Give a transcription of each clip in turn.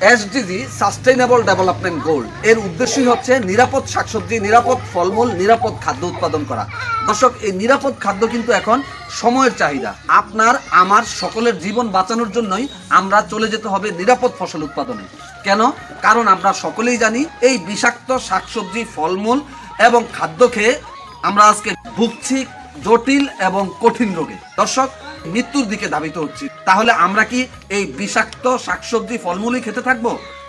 SDG sustainable development goal. এর উদ্দেশ্যই হচ্ছে নিরাপদ শাকসবজি, নিরাপদ ফলমূল, নিরাপদ খাদ্য উৎপাদন করা। দর্শক, এই নিরাপদ খাদ্য কিন্তু এখন সময়ের চাহিদা। আপনার, আমার, সকলের জীবন বাঁচানোর জন্যই আমরা চলে যেতে হবে নিরাপদ ফসল উৎপাদনে। কেন? কারণ আমরা সকলেই জানি এই বিষাক্ত শাকসবজি, ফলমূল এবং খাদ্য খেয়ে আমরা আজকে ভুগছি জটিল এবং কঠিন রোগে। দর্শক মৃত্যুর দিকে ধাবিত হচ্ছি। তাহলে আমরা কি এই বিষাক্ত শাকসবজি ফলমূলই খেতে থাকব?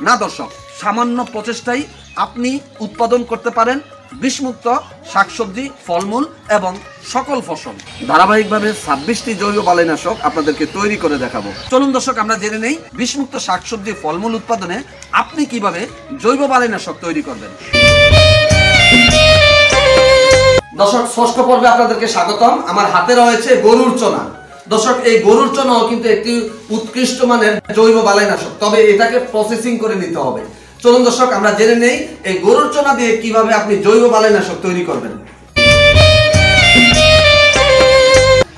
না, দর্শক, সামান্য প্রচেষ্টাই আপনি উৎপাদন করতে পারেন বিষমুক্ত শাকসবজি, ফলমূল এবং সকল ফসল। ধারাবাহিকভাবে ছাব্বিশটি জৈব বালাইনাশক আপনাদেরকে তৈরি করে দেখাবো। চলুন, দর্শক, আমরা জেনে নেই বিষমুক্ত শাকসবজি, ফলমূল উৎপাদনে আপনি কীভাবে জৈব বালাইনাশক তৈরি করবেন। দর্শক, ষষ্ঠ পর্বে আপনাদেরকে স্বাগতম। আমার হাতে রয়েছে গরুর চনা দর্শক এই গরুর চনাও কিন্তু একটি উৎকৃষ্ট মানের জৈব বালাইনাশক। তবে এটাকে প্রসেসিং করে নিতে হবে। চলুন দর্শক আমরা জেনে নেই এই গরুর চনা দিয়ে কীভাবে আপনি জৈব বালাইনাশক তৈরি করবেন।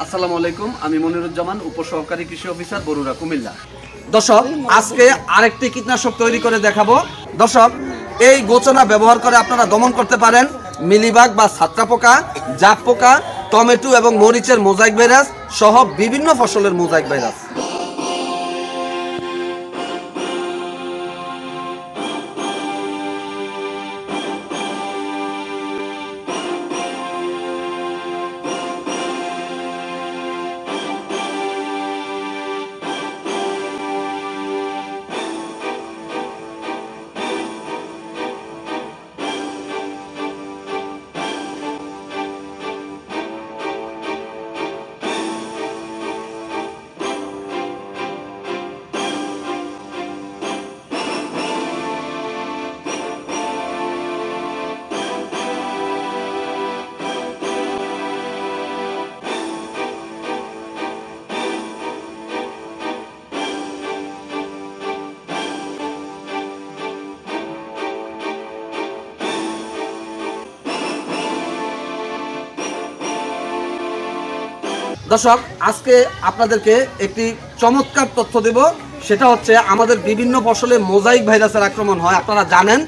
আসসালামু আলাইকুম আমি মনিরুজ্জামান উপসহকারী কৃষি অফিসার বরুড়া কুমিল্লা। দর্শক আজকে আরেকটি কীটনাশক তৈরি করে দেখাবো। দর্শক এই গোচনা ব্যবহার করে আপনারা দমন করতে পারেন। মিলিবাগ বা ছাত্রা পোকা জাপ পোকা টমেটো এবং মরিচের মোজাইক ভাইরাস সহ বিভিন্ন ফসলের মোজাইক ভাইরাস। দর্শক, আজকে আপনাদেরকে একটি চমৎকার তথ্য দেব। সেটা হচ্ছে, আমাদের বিভিন্ন ফসলে মোজাইক ভাইরাসের আক্রমণ হয়। আপনারা জানেন,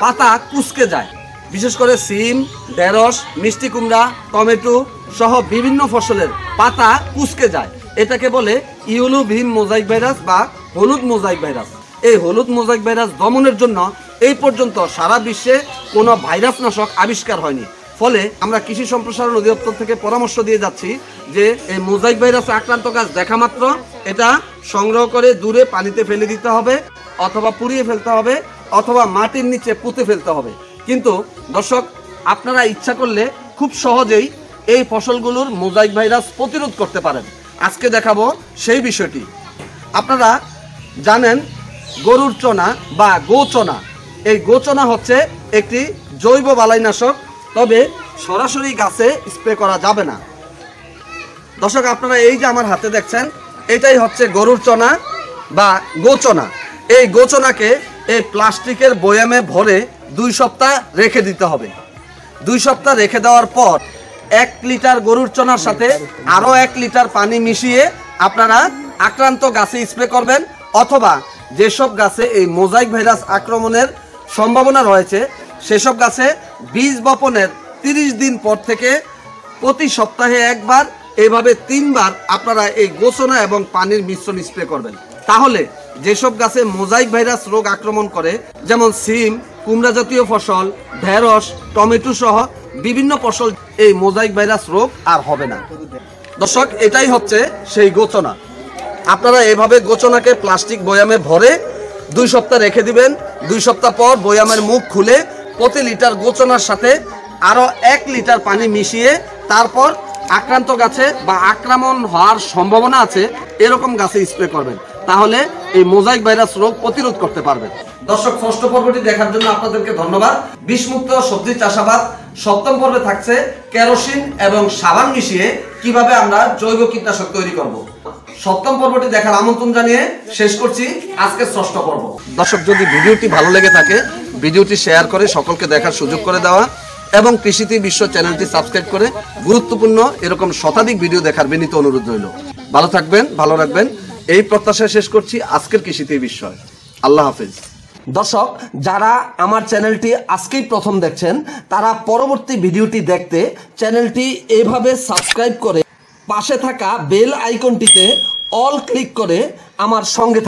পাতা কুচকে যায়। বিশেষ করে সিম, ঢেঁড়স, মিষ্টি কুমড়া, টমেটো সহ বিভিন্ন ফসলের পাতা কুচকে যায়। এটাকে বলে ইউলু ভীম মোজাইক ভাইরাস বা হলুদ মোজাইক ভাইরাস। এই হলুদ মোজাইক ভাইরাস দমনের জন্য এই পর্যন্ত সারা বিশ্বে কোনো ভাইরাস নাশক আবিষ্কার হয়নি। ফলে আমরা কৃষি সম্প্রসারণ অধিদপ্তর থেকে পরামর্শ দিয়ে যাচ্ছি যে এই মোজাইক ভাইরাসে আক্রান্ত গাছ দেখা মাত্র, এটা সংগ্রহ করে দূরে পানিতে ফেলে দিতে হবে, অথবা পুড়িয়ে ফেলতে হবে, অথবা মাটির নিচে পুঁতে ফেলতে হবে। কিন্তু দর্শক, আপনারা ইচ্ছা করলে খুব সহজেই এই ফসলগুলোর মোজাইক ভাইরাস প্রতিরোধ করতে পারেন। আজকে দেখাবো সেই বিষয়টি। আপনারা জানেন গরুর চনা বা গোচনা। এই গোচনা হচ্ছে একটি জৈব বালাইনাশক তবে সরাসরি গাছে স্প্রে করা যাবে না। দর্শক, আপনারা এই যে আমার হাতে দেখছেন, এটাই হচ্ছে গরুর চনা বা গোচনা। এই গোচনাকে এই প্লাস্টিকের বয়ামে ভরে দুই সপ্তাহ রেখে দিতে হবে। দুই সপ্তাহ রেখে দেওয়ার পর এক লিটার গরুর চনার সাথে আরও এক লিটার পানি মিশিয়ে আপনারা আক্রান্ত গাছে স্প্রে করবেন অথবা যেসব গাছে এই মোজাইক ভাইরাস আক্রমণের সম্ভাবনা রয়েছে, সেসব গাছে বীজ বপনের তিরিশ দিন পর থেকে প্রতি সপ্তাহে একবার, এভাবে তিনবার আপনারা এই গোসনা এবং পানির মিশ্রণ স্প্রে করবেন। তাহলে যেসব গাছে মোজাইক ভাইরাস রোগ আক্রমণ করে, যেমন সিম, কুমড়া জাতীয় ফসল, ঢেঁড়স, টমেটো সহ বিভিন্ন ফসল, এই মোজাইক ভাইরাস রোগ আর হবে না। দর্শক, এটাই হচ্ছে সেই গোচনা আপনারা এভাবে গোচনাকে প্লাস্টিক বয়ামে ভরে দুই সপ্তাহ রেখে দিবেন। দুই সপ্তাহ পর বয়ামের মুখ খুলে প্রতি লিটার গোচনার সাথে আরও এক লিটার পানি মিশিয়ে তারপর আক্রান্ত গাছে বা আক্রমণ হওয়ার সম্ভাবনা আছে, এরকম গাছে স্প্রে করবেন। তাহলে এই মোজাইক ভাইরাস রোগ প্রতিরোধ করতে পারবেন। দর্শক, ষষ্ঠ পর্বটি দেখার জন্য আপনাদেরকে ধন্যবাদ। বিষমুক্ত সবজি চাষাবাদ সপ্তম পর্বে থাকছে কেরোসিন এবং সাবান মিশিয়ে কীভাবে আমরা জৈব কীটনাশক তৈরি করব। সপ্তম পর্বটি দেখার আমন্ত্রণ জানিয়ে শেষ করছি আজকের ষষ্ঠ পর্ব। দর্শক, যদি ভিডিওটি ভালো লেগে থাকে, ভিডিওটি শেয়ার করে সকলকে দেখার সুযোগ করে দেওয়া এবং কৃষিতে বিশ্ব চ্যানেলটি সাবস্ক্রাইব করে গুরুত্বপূর্ণ এরকম শতাধিক ভিডিও দেখার বিনীত অনুরোধ রইল। ভালো থাকবেন, ভালো রাখবেন। এই প্রত্যাশা শেষ করছি আজকের কৃষিতে বিষয়। আল্লাহ হাফিজ। দর্শক, যারা আমার চ্যানেলটি আজকেই প্রথম দেখছেন, তারা পরবর্তী ভিডিওটি দেখতে চ্যানেলটি এভাবে সাবস্ক্রাইব করে পাশে থাকা বেল আইকনটিতে অল ক্লিক করে আমার সঙ্গে